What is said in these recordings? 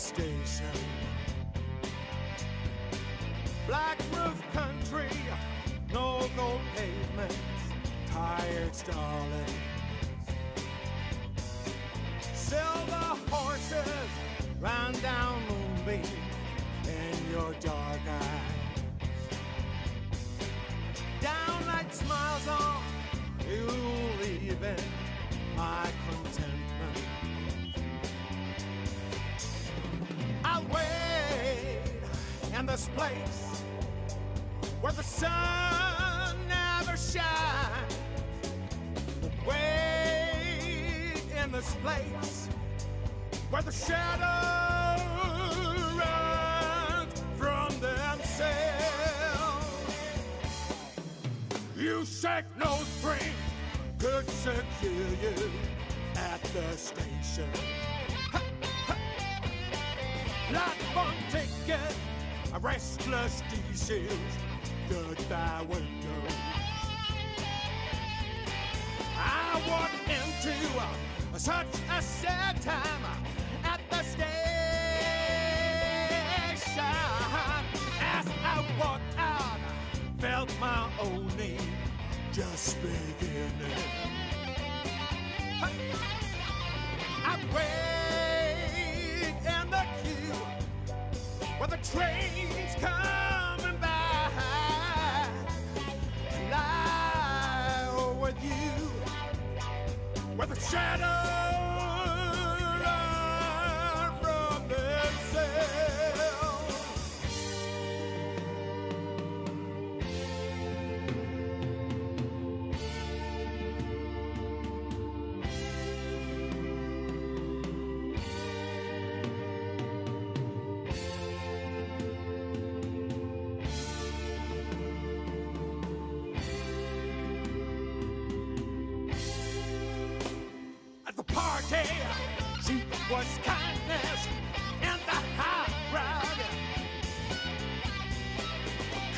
station. Black roof country, no gold pavements, tired starlings. Silver horses run down moonbeam in your dark eyes. Downlight smiles on you, leaving my contentment. Wait in this place where the sun never shines. Wait in this place where the shadows runs from themselves. You said no spring could secure you at the station. Platform ticket, a restless disease. goodbye windows. I walked into such a sad time at the station. As I walked out, I felt my own need just beginning. I wait the train's coming by. Lie oh, with you where the shadows was kindness in the high crowd.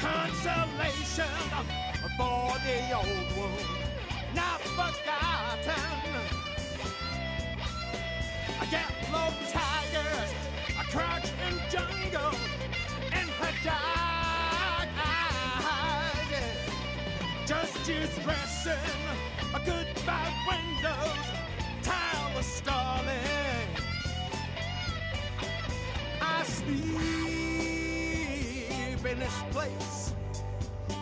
Consolation for the old one, not forgotten. Yellow tigers, a crouch in jungle, in her dark eyes. Just as dressing, a goodbye windows, this place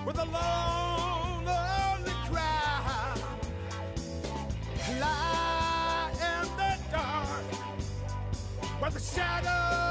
with a lone, lonely crowd. Lie in the dark where the shadows